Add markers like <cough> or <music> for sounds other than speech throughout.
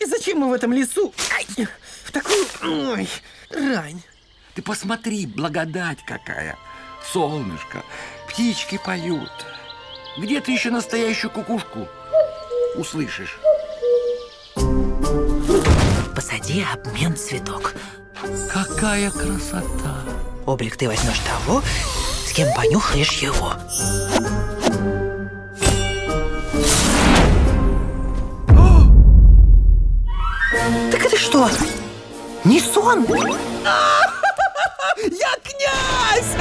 И зачем мы в этом лесу? Ай, в такую... Ой, рань. Ты посмотри, благодать какая. Солнышко, птички поют. Где ты еще настоящую кукушку услышишь? Посади обмен цветок. Какая красота! Облик ты возьмешь того, с кем понюхаешь его. Что? Не сон? <laughs> Я князь!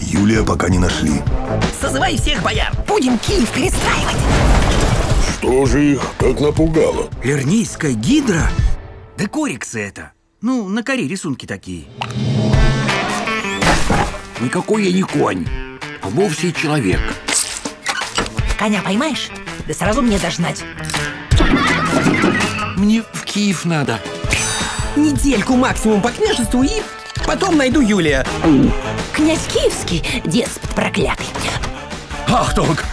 Юлия пока не нашли. Созывай всех бояр. Будем Киев перестраивать. Что же их так напугало? Лернейская гидра? Да кориксы это. Ну, на коре рисунки такие. Никакой я не конь, а вовсе человек. Коня поймаешь? Да сразу мне дожнать. Мне в Киев надо. Недельку максимум по княжеству и потом найду Юлия. Князь Киевский, деспот проклятый. Ахтунг!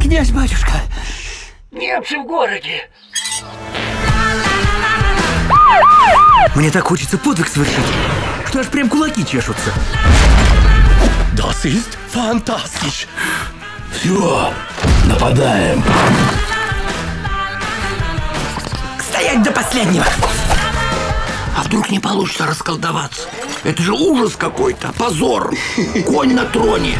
Князь-батюшка. Немцы в городе. Мне так хочется подвиг совершить, что аж прям кулаки чешутся. Das ist fantastisch. Все, нападаем. Стоять до последнего. А вдруг не получится расколдоваться? Это же ужас какой-то, позор. Конь на троне.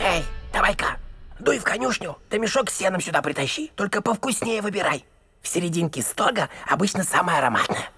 Эй, давай-ка, дуй в конюшню, да мешок с сеном сюда притащи. Только повкуснее выбирай. В серединке стога обычно самое ароматное.